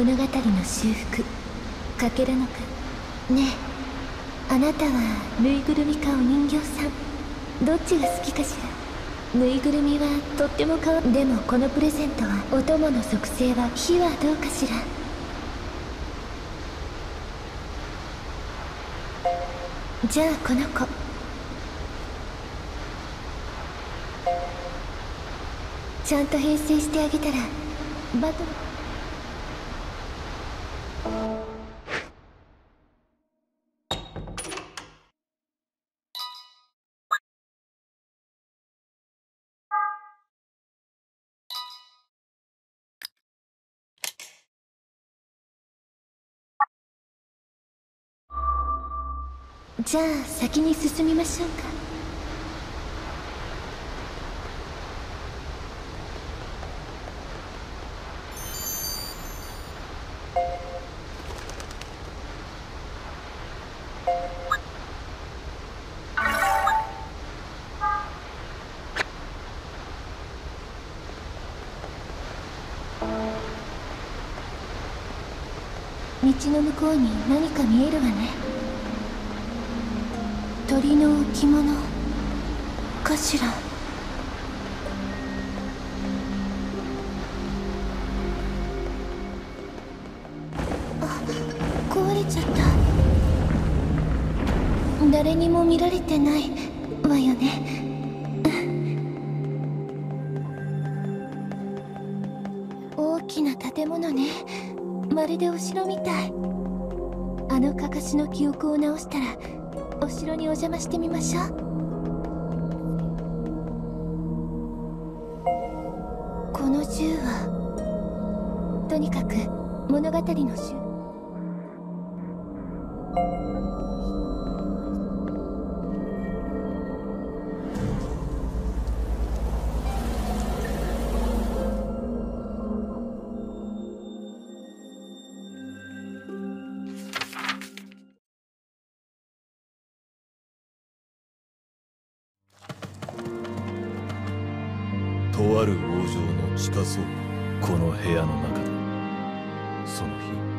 物語の修復。かけるのか。ねえ。あなたはぬいぐるみかお人形さん。どっちが好きかしら。ぬいぐるみはとってもかわでもこのプレゼントはお供の属性は火はどうかしら。じゃあこの子。ちゃんと編成してあげたらバトル。じゃあ先に進みましょうか。道の向こうに何か見えるわね。鳥の置物。かしらあ壊れちゃった。誰にも見られてないわよね。大きな建物ね。まるでお城みたい。私の記憶を直したらお城にお邪魔してみましょう。したそう。この部屋の中で。その日。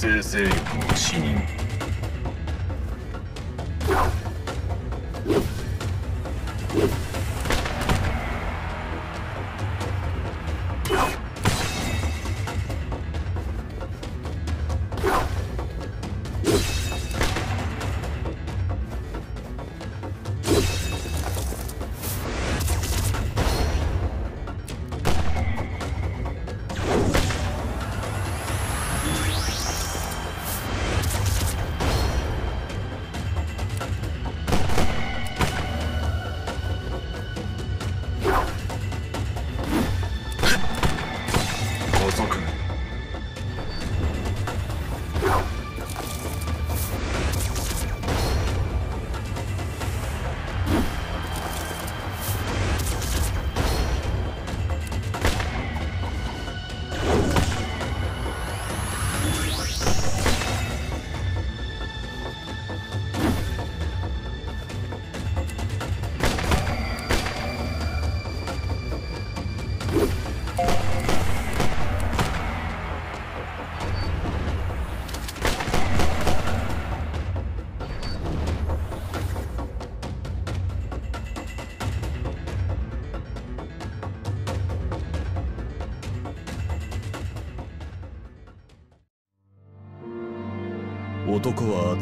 você, Seiko.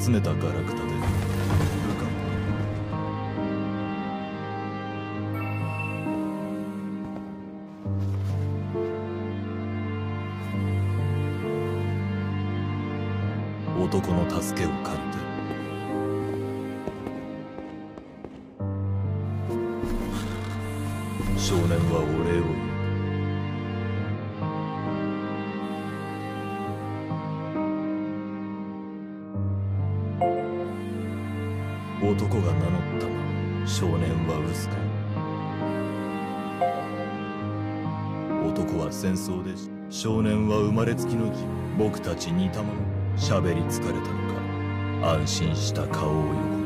集めたガラクタ。付きの僕たち似たもの喋り疲れたのか安心した顔を横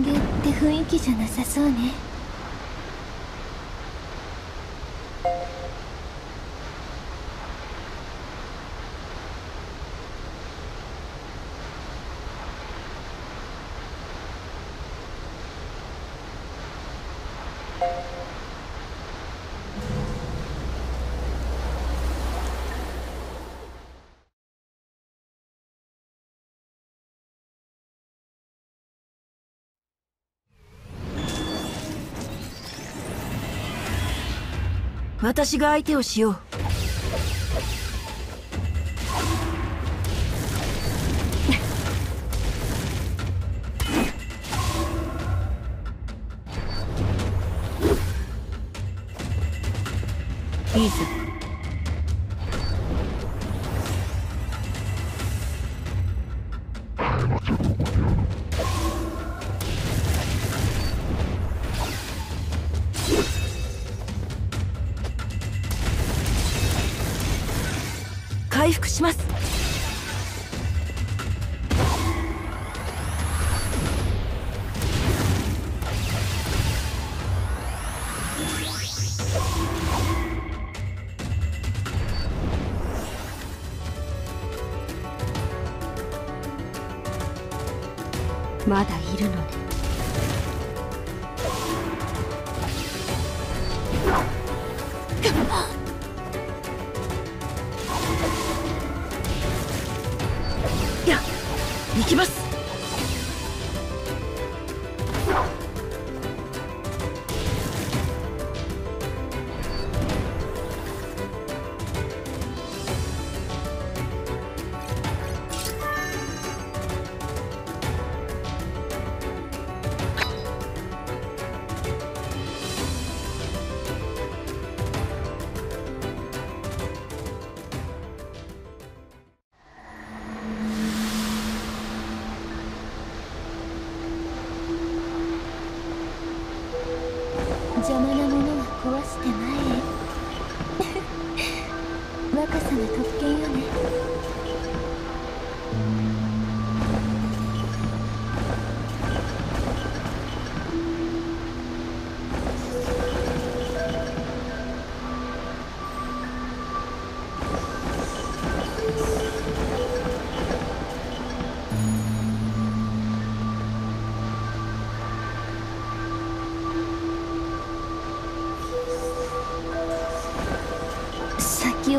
ンって雰囲気じゃなさそうね。私が相手をしよう。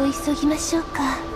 を急ぎましょうか。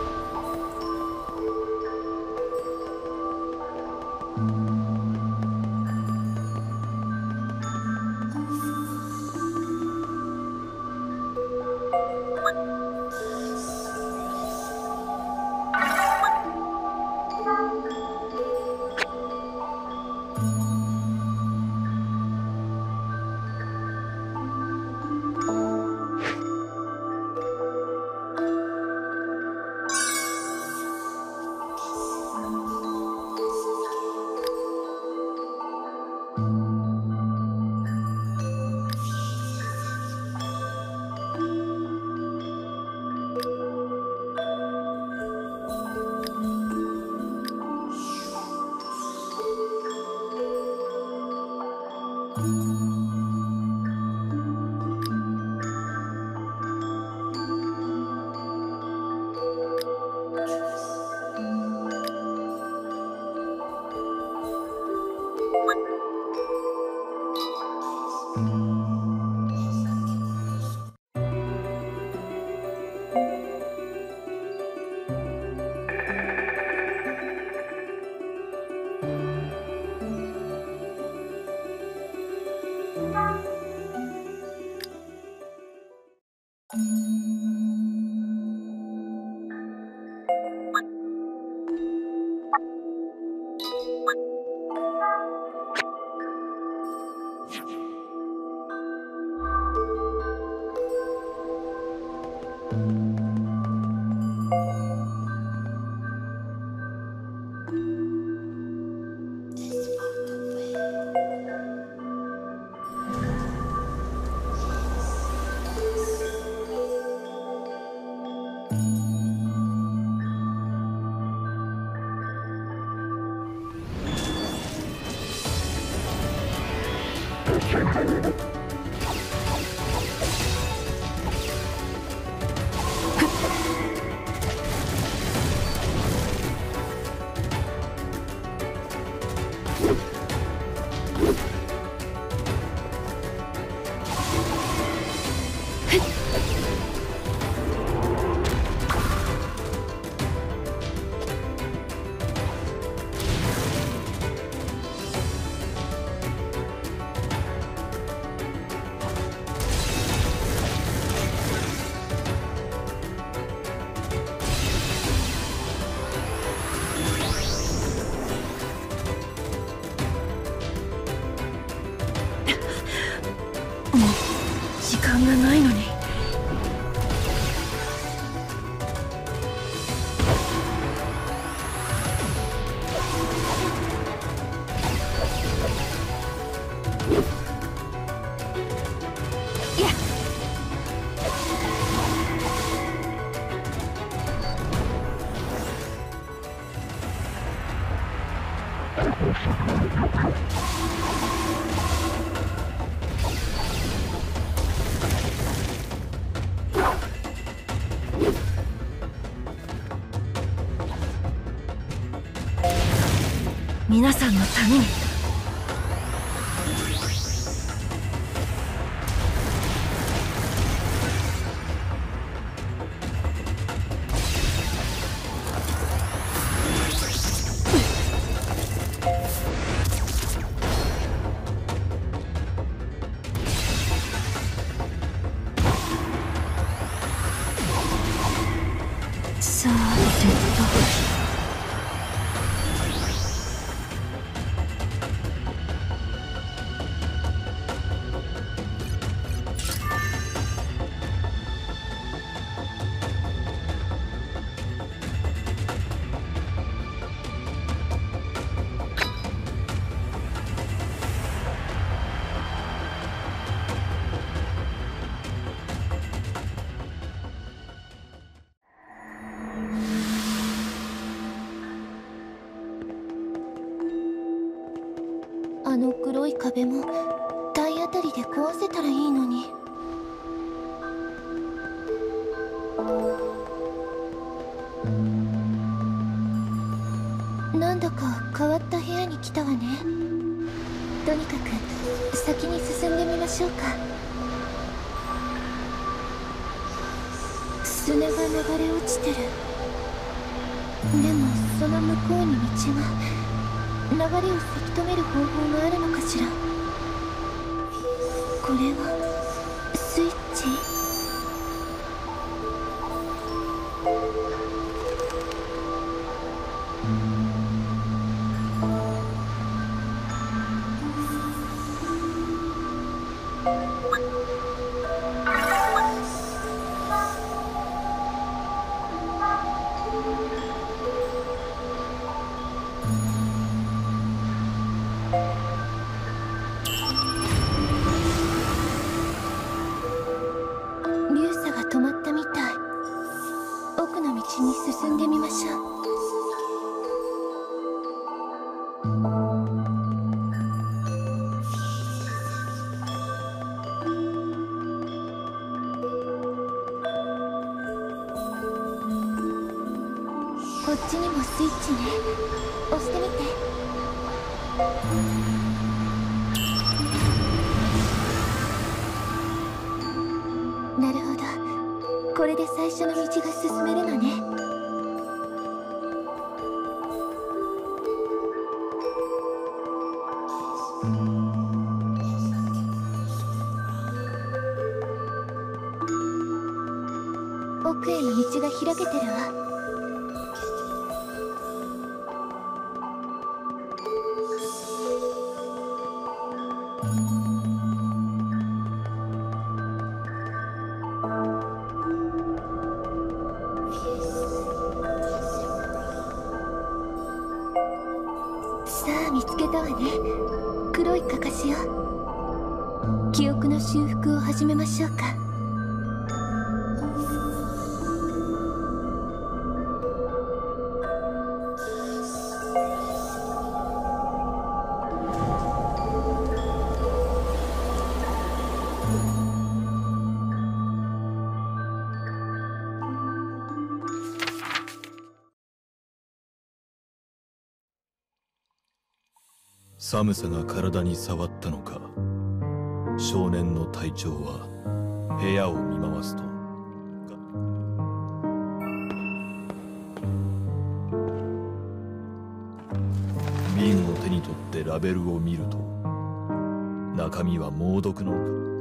皆さんのために。先に進んでみましょうか。砂が流れ落ちてる。でもその向こうに道が流れをせき止める方法があるのかしら。これは寒さが体に触ったのか少年の体調は部屋を見回すと。瓶を手に取ってラベルを見ると中身は猛毒の。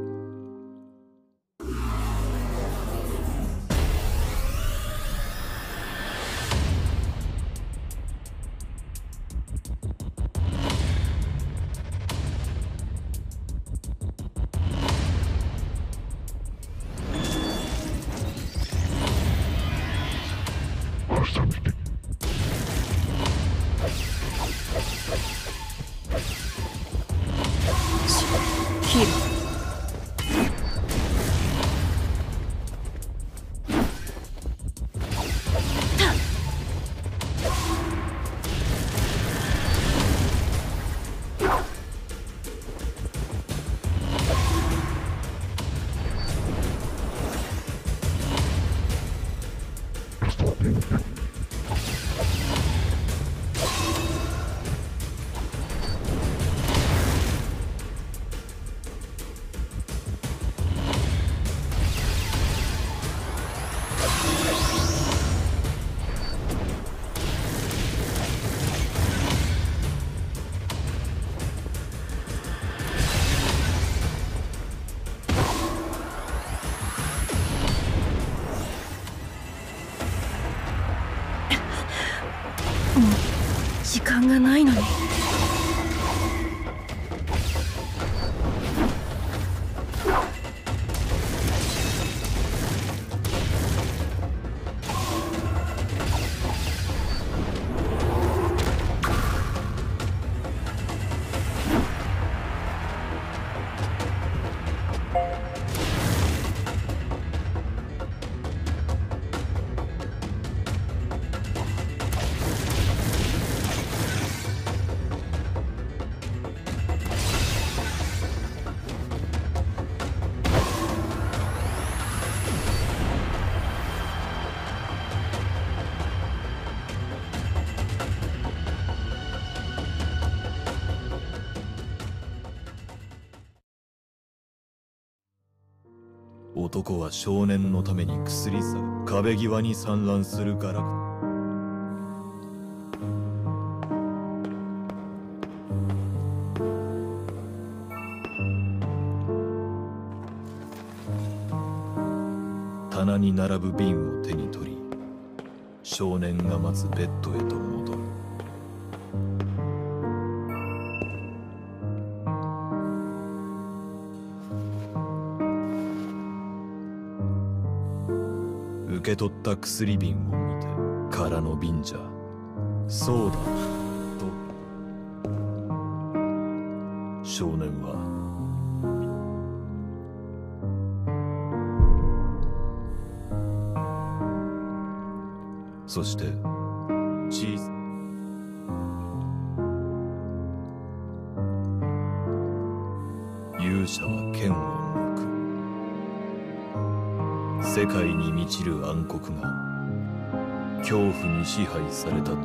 男は少年のために薬さ壁際に散乱するガラ棚に並ぶ瓶を手に取り少年が待つベッドへと戻る。取った薬瓶を見て空の瓶じゃそうだと。少年はそしてに満ちる暗黒が恐怖に支配されたため。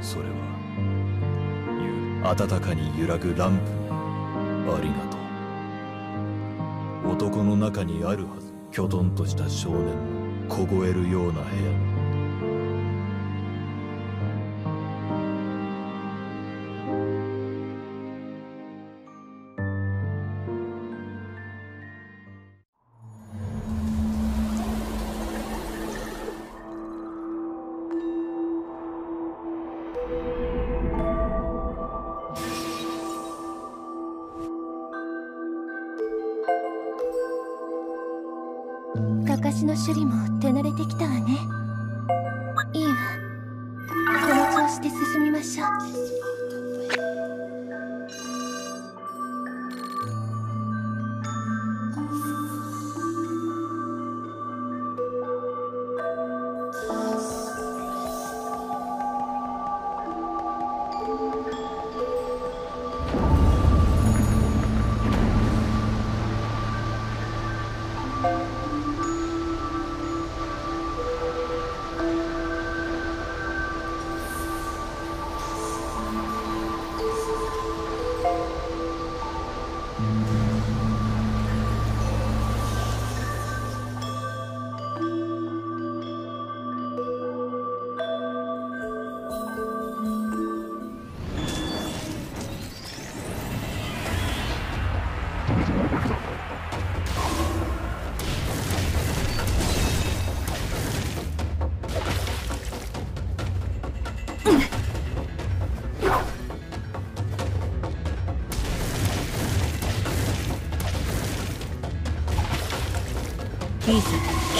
それはゆ暖かに揺らぐランプにありがとう。男の中にあるはず。きょとんとした少年の凍えるような部屋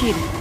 tiro.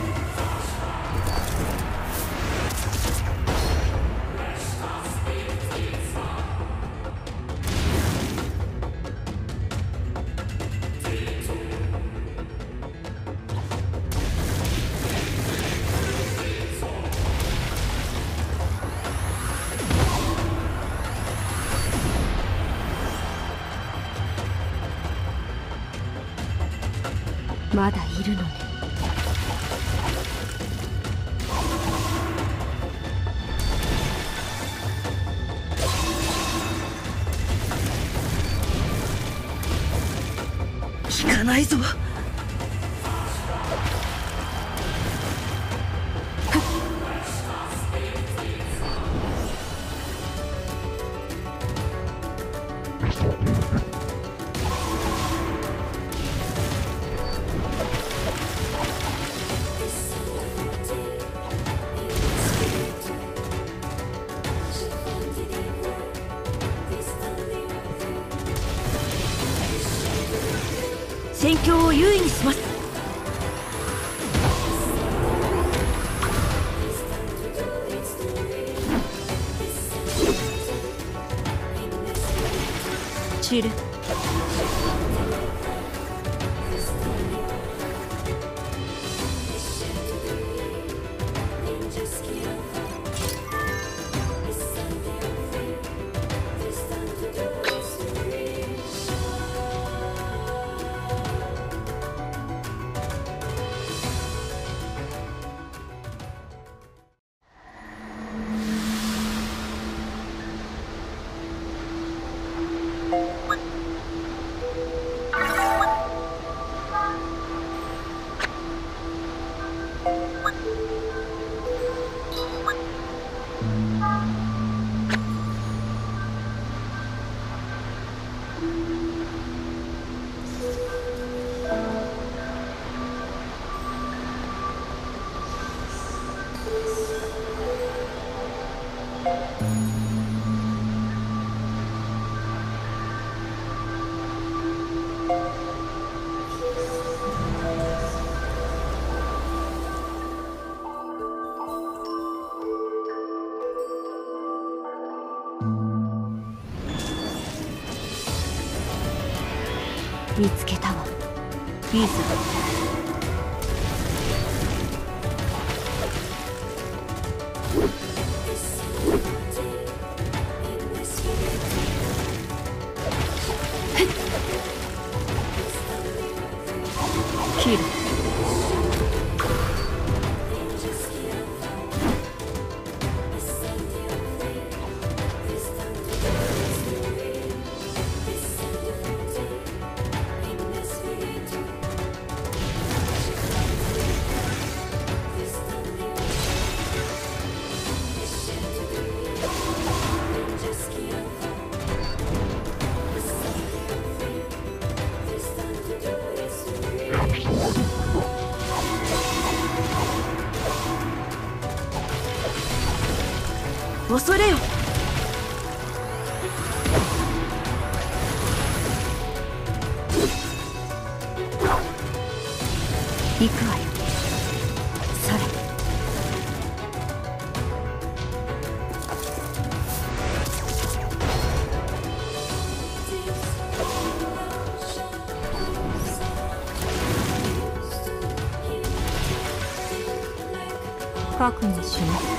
意思的。確認しな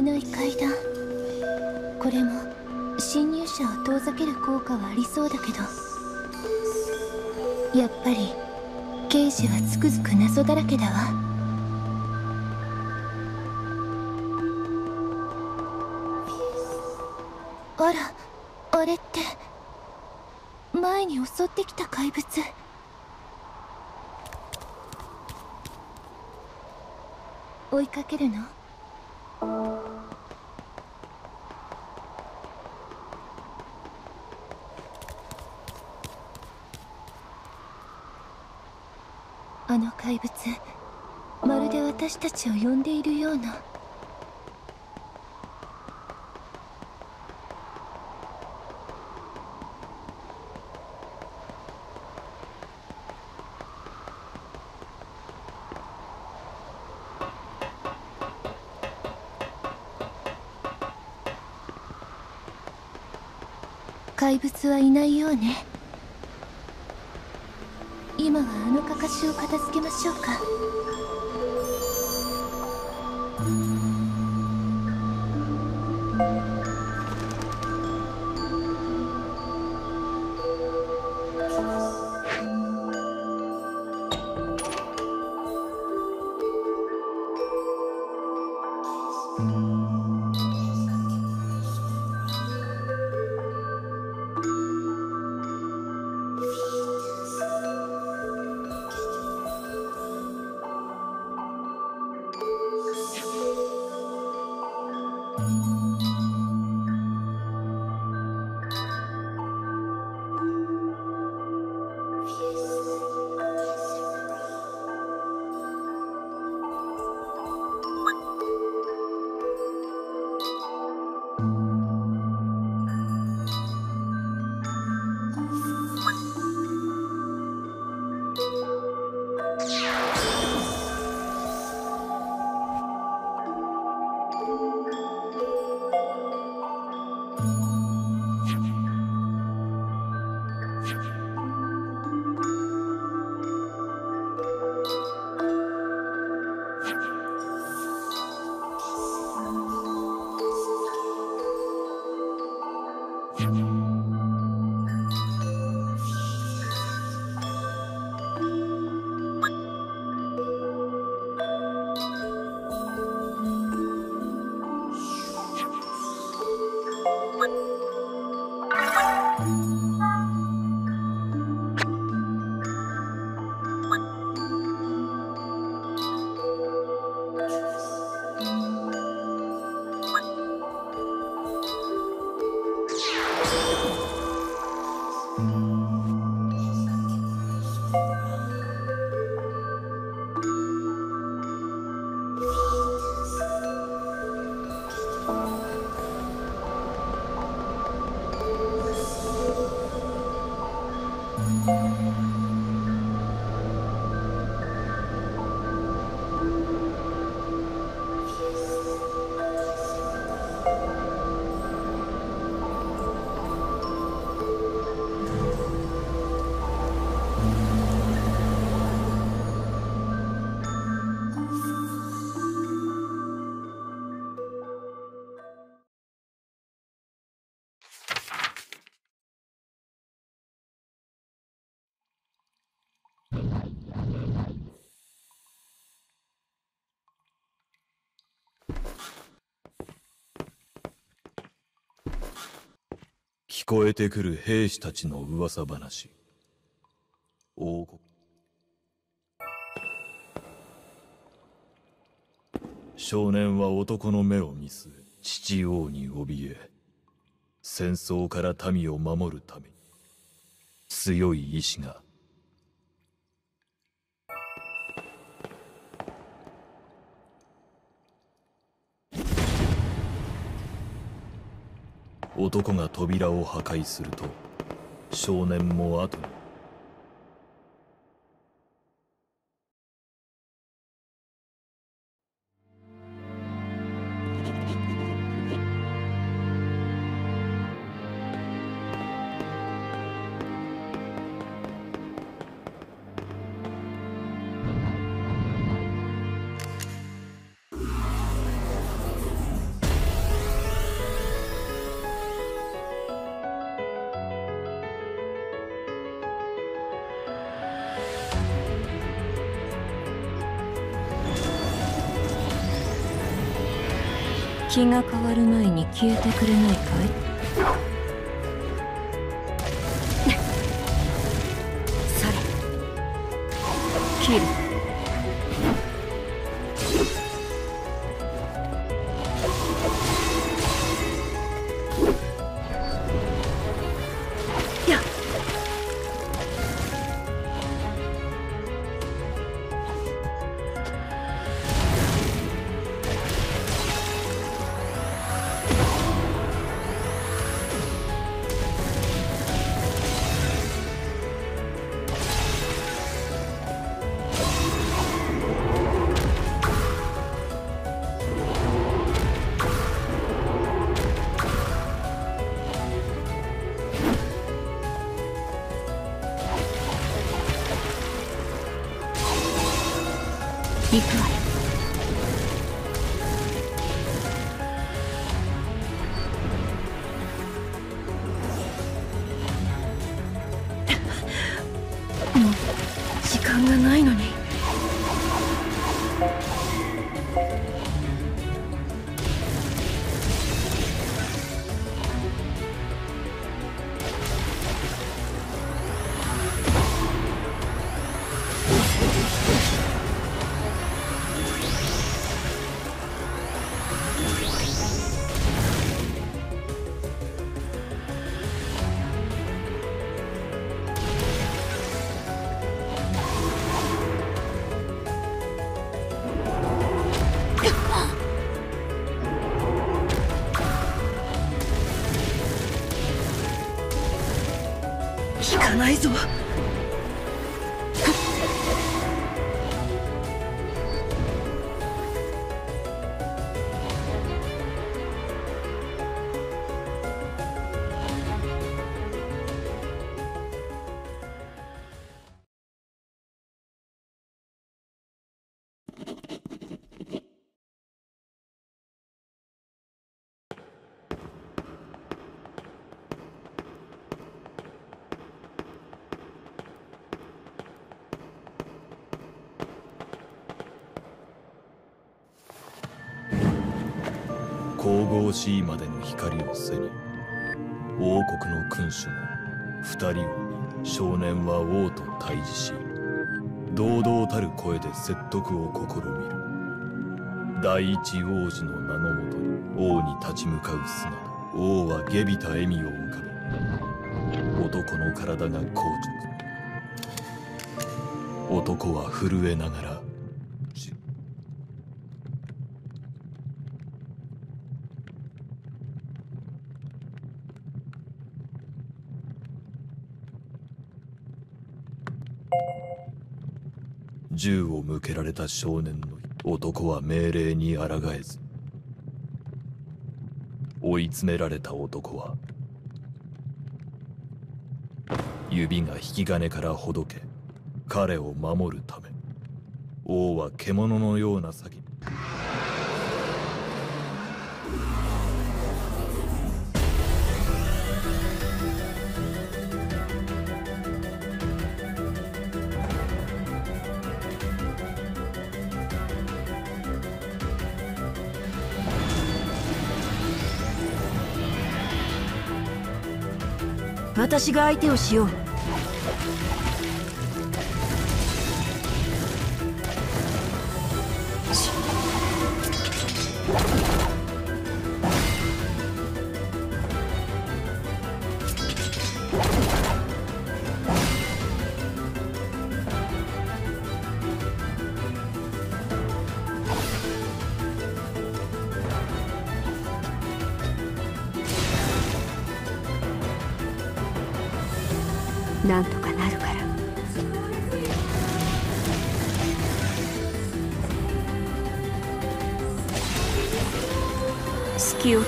危ない階段。これも侵入者を遠ざける効果はありそうだけど。やっぱり刑事はつくづく謎だらけだわ。ちを呼んでいるような。怪物はいないようね。今はあのかかしを片付けましょうか。こえてくる兵士たちの噂話。王国。少年は男の目を見据え父王に怯え戦争から民を守るために強い意志が男が扉を破壊すると少年も後に気が変わる前に消えてくれないかい？々しいまでの光を背に王国の君主が二人を少年は王と対峙し堂々たる声で説得を試みる。第一王子の名のもとに王に立ち向かう姿王は下びた笑みを浮かべ男の体が硬直。男は震えながらし銃を向けられた少年の男は命令に抗えず追い詰められた男は指が引き金からほどけ彼を守るため王は獣のような先私が相手をしよう。なんとかなるから。隙を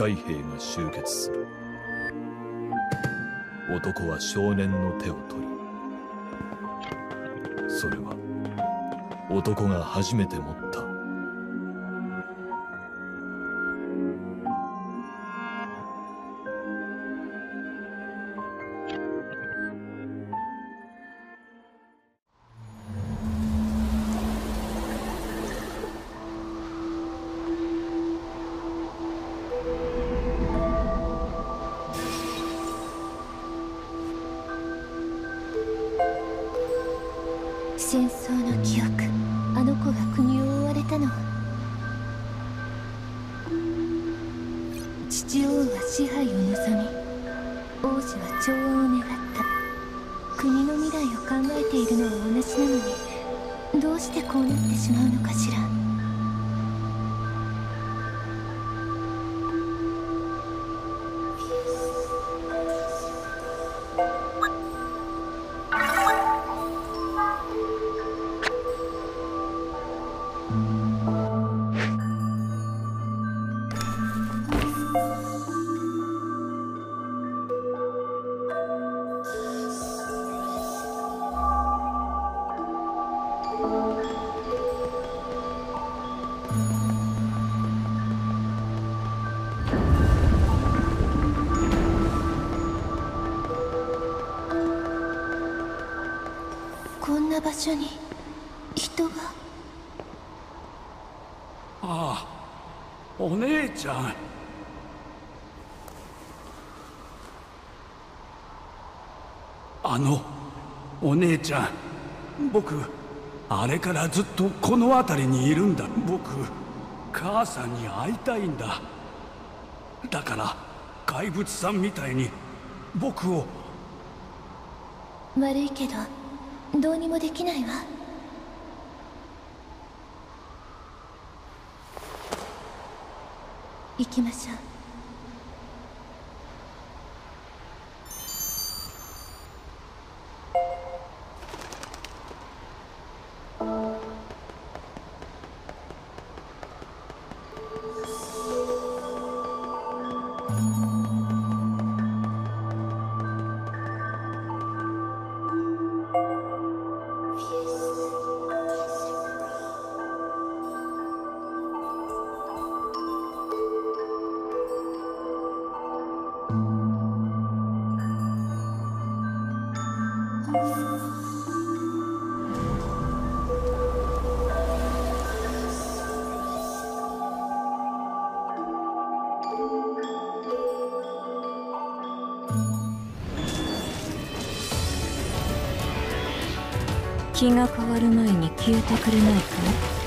海兵が集結する。男は少年の手を取りそれは男が初めて持った所に人が。ああお姉ちゃん。あのお姉ちゃん。僕あれからずっとこの辺りにいるんだ。僕母さんに会いたいんだ。だから怪物さんみたいに僕を。悪いけどどうにもできないわ。行きましょう。気が変わる前に消えてくれないか？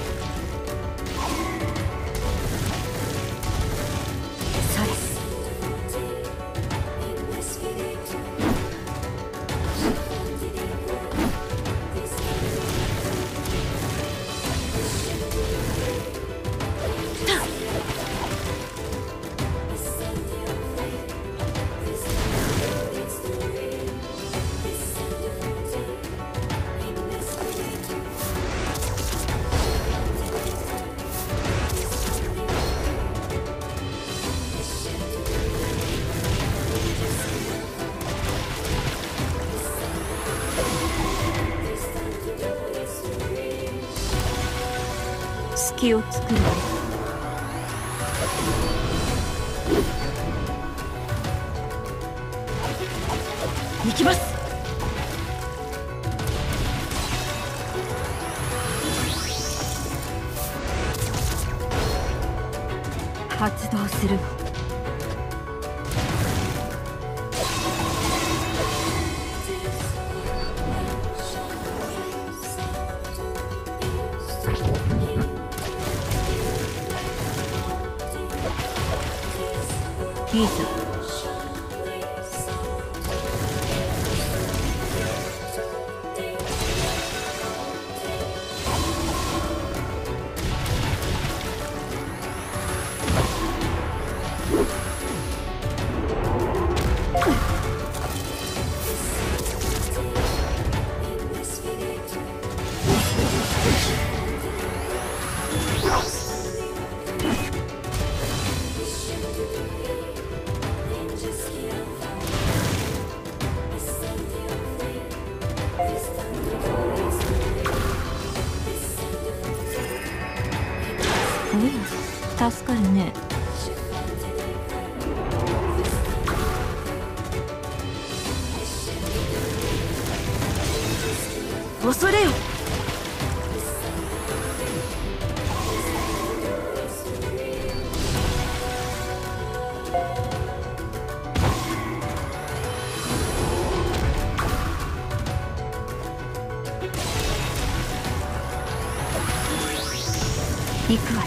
行くわ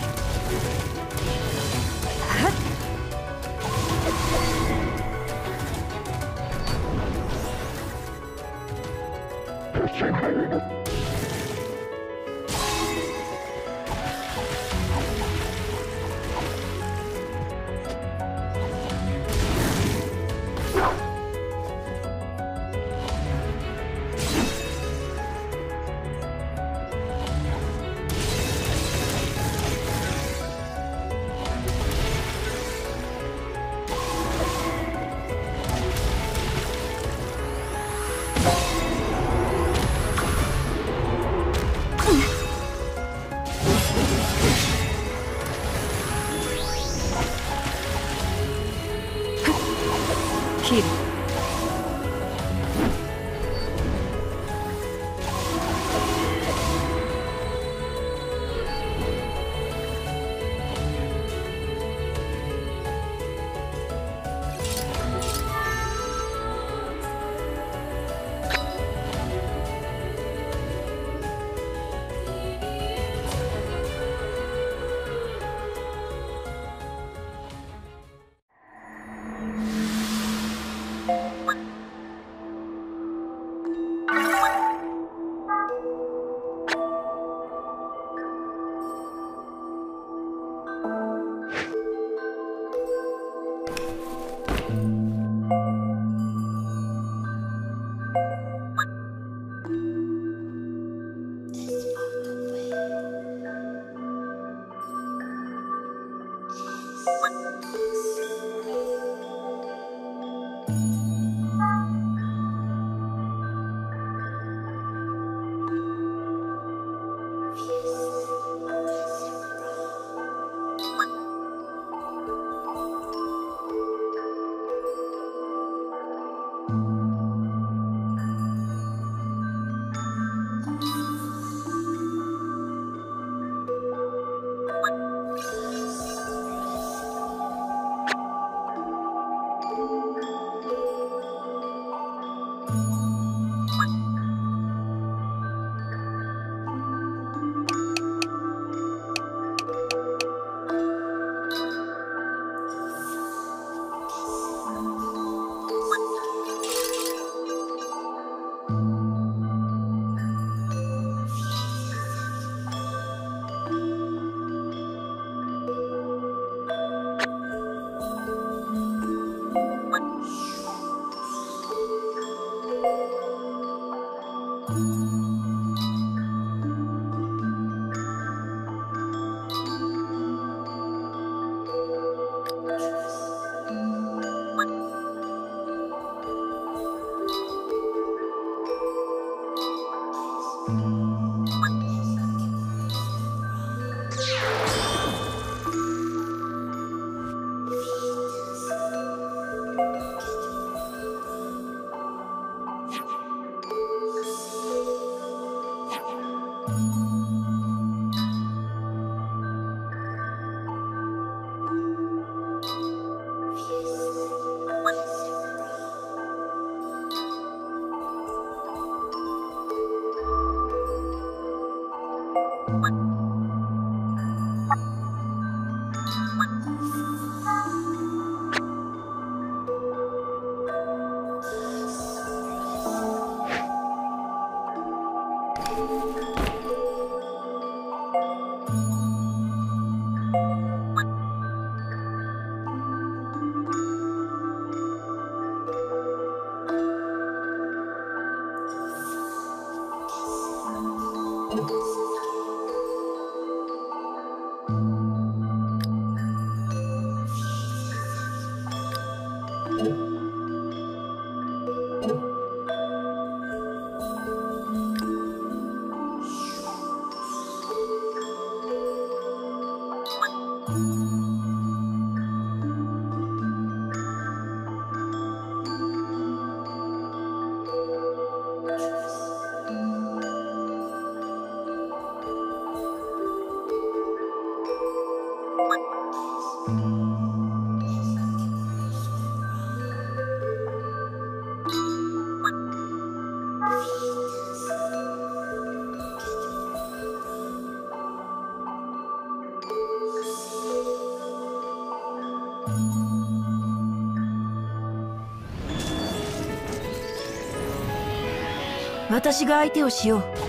私が相手をしよう。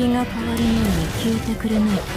気が変わるように聞いてくれないか？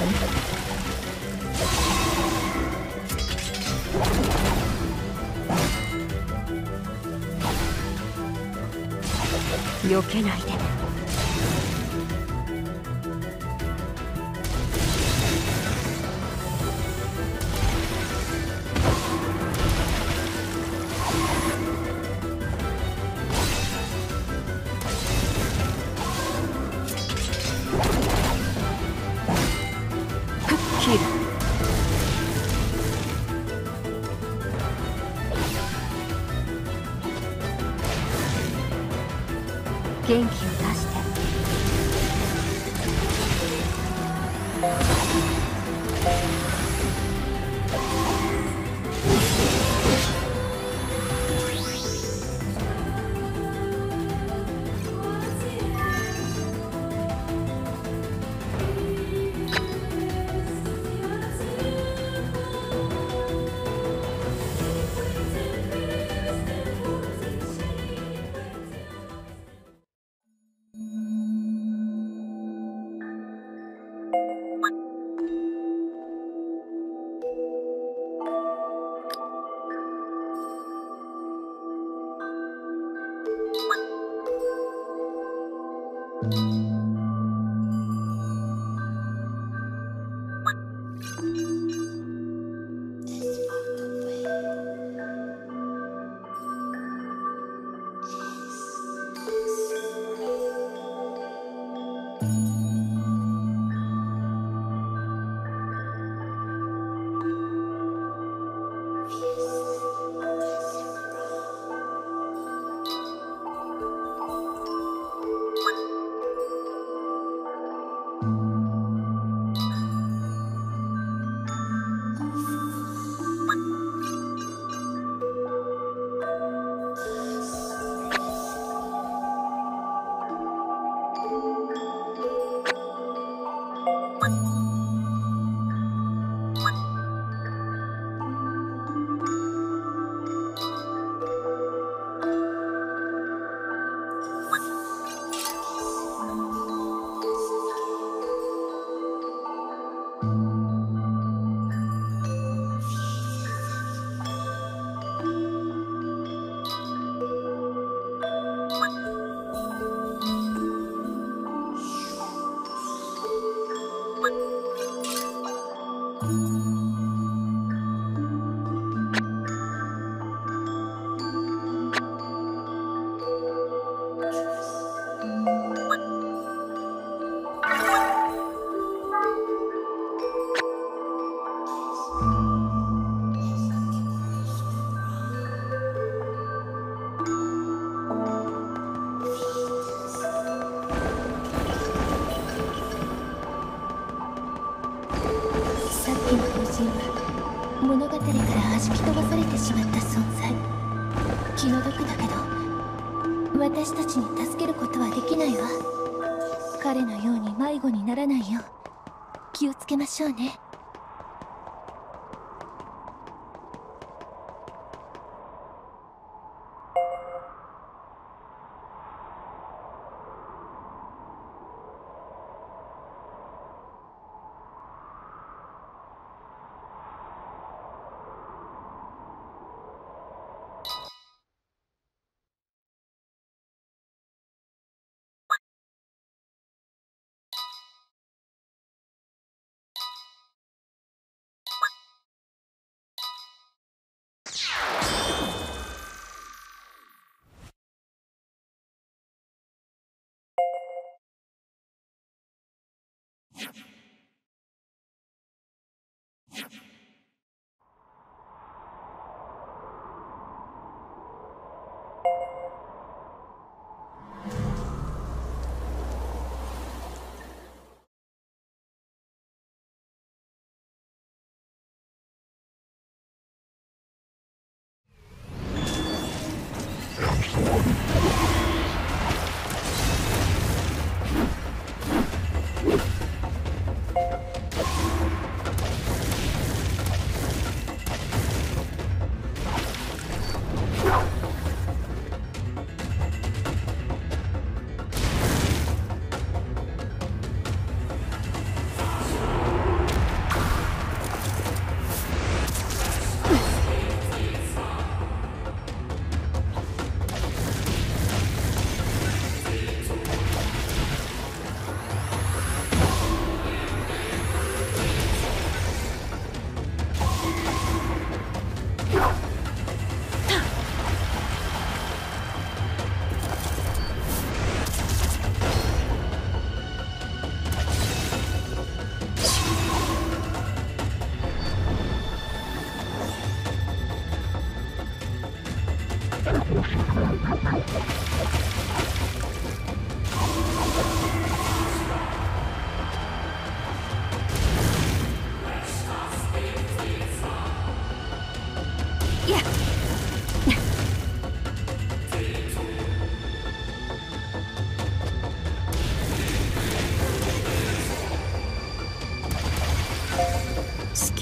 の友人は物語から弾き飛ばされてしまった存在。気の毒だけど私たちに助けることはできないわ。彼のように迷子にならないよう気をつけましょうね。you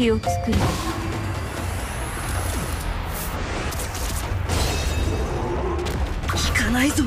隙を作る。引かないぞ。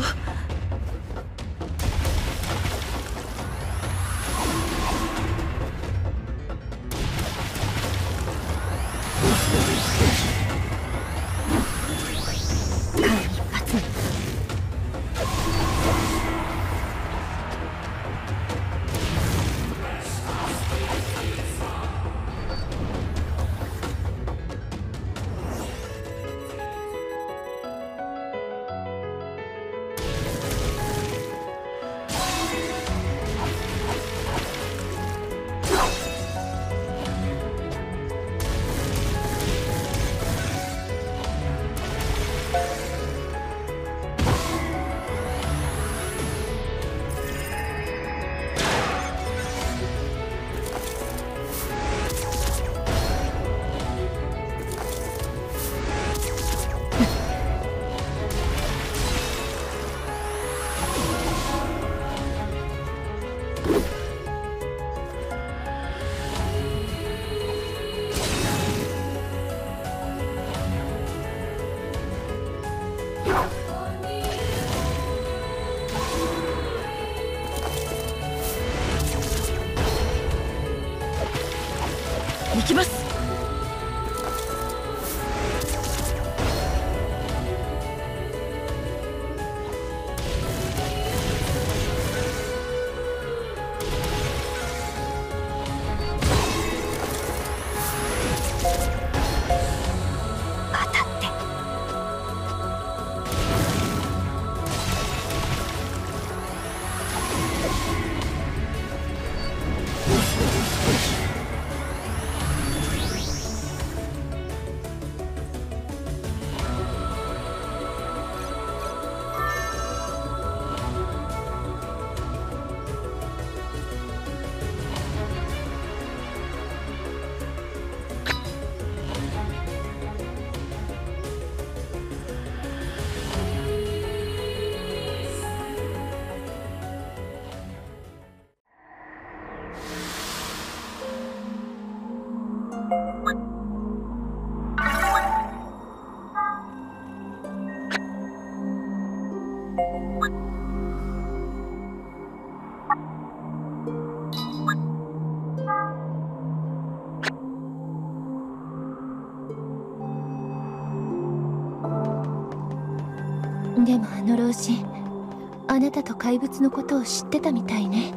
たと怪物のことを知ってたみたいね。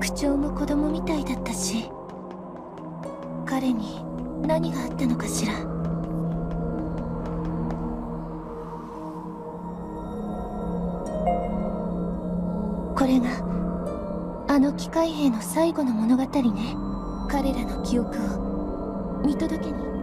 口調も子供みたいだったし彼に何があったのかしら。これがあの機械兵の最後の物語ね。彼らの記憶を見届けに。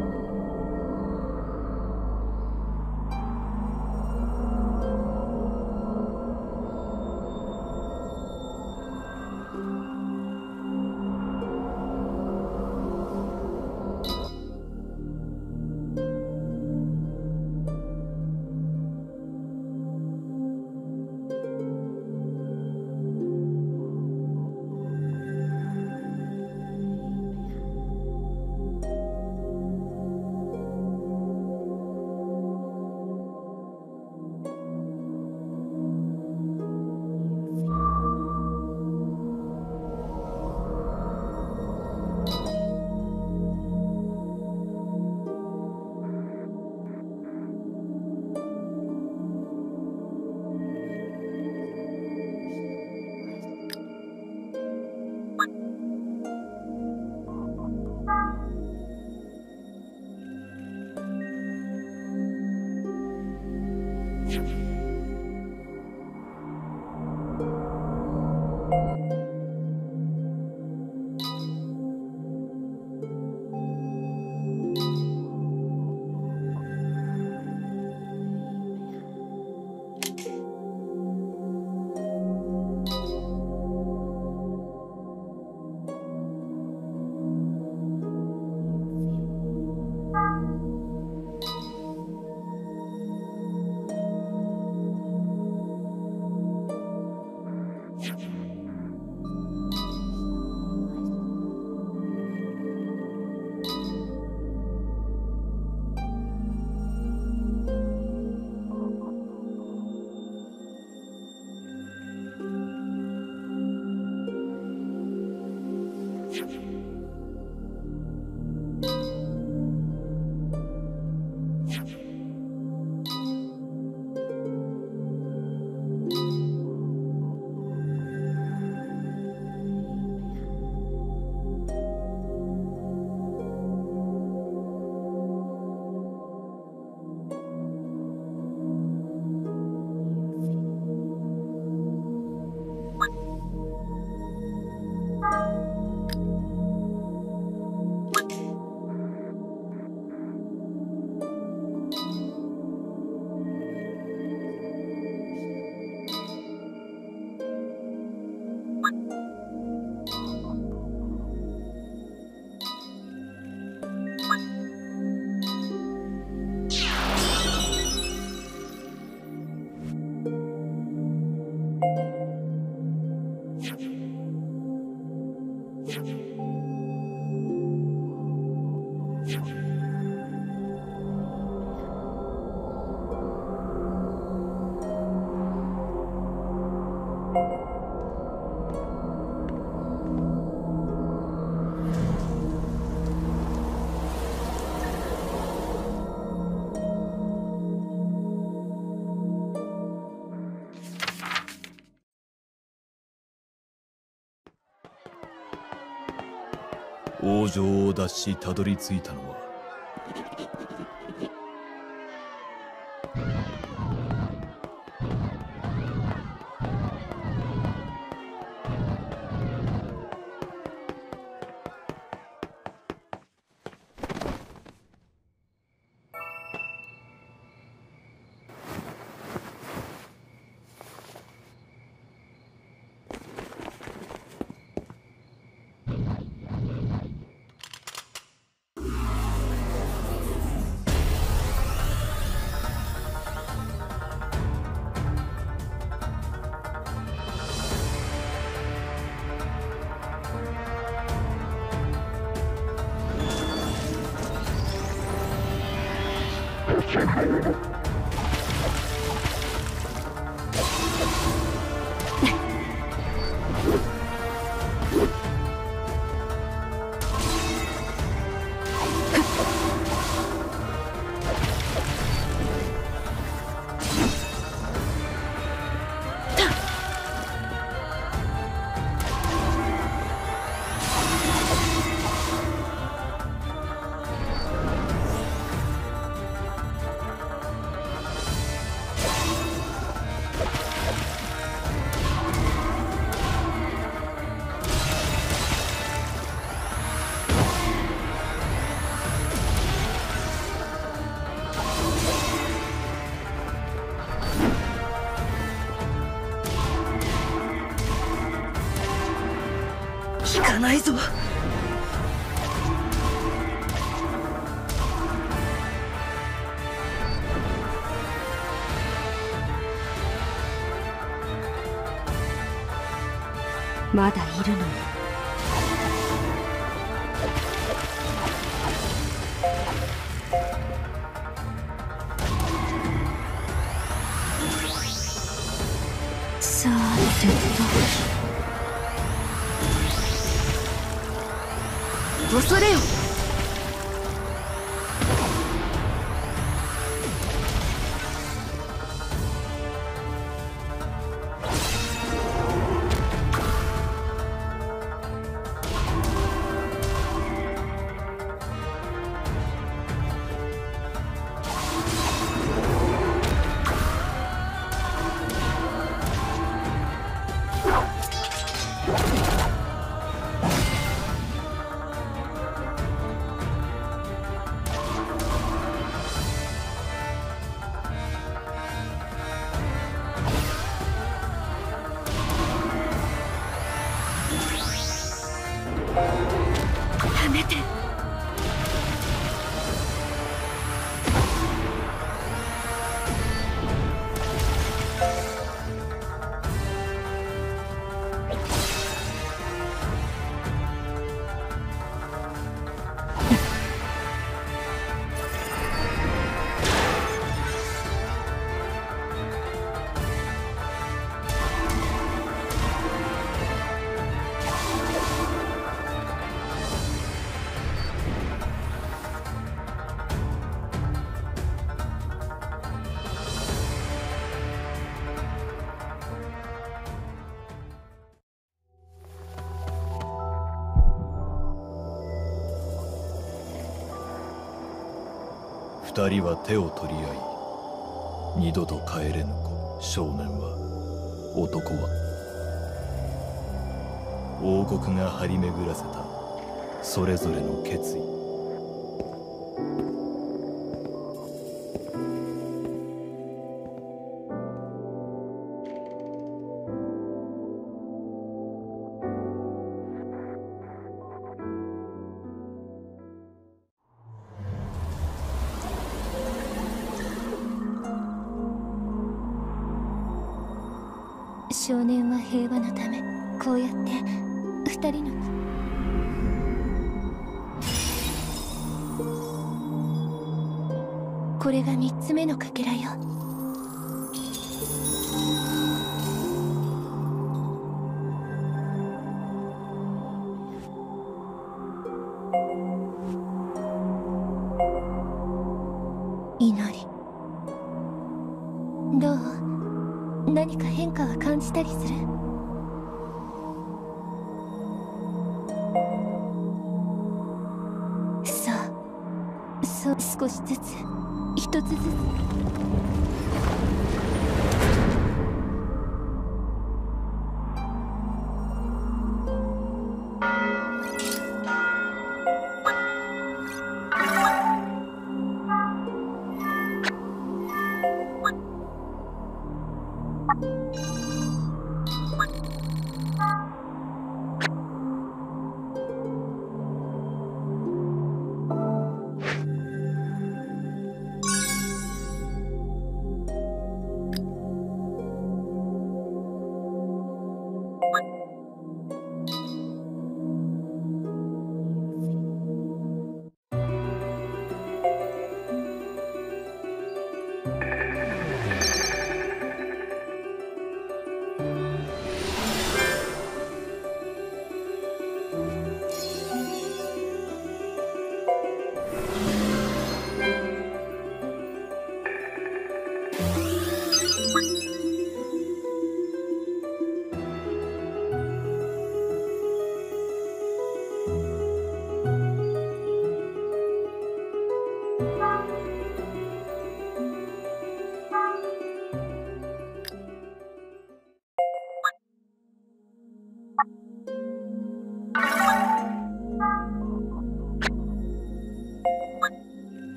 王城を脱したどり着いたのはない二人は手を取り合い二度と帰れぬ子少年は男は。王国が張り巡らせた。それぞれの決意。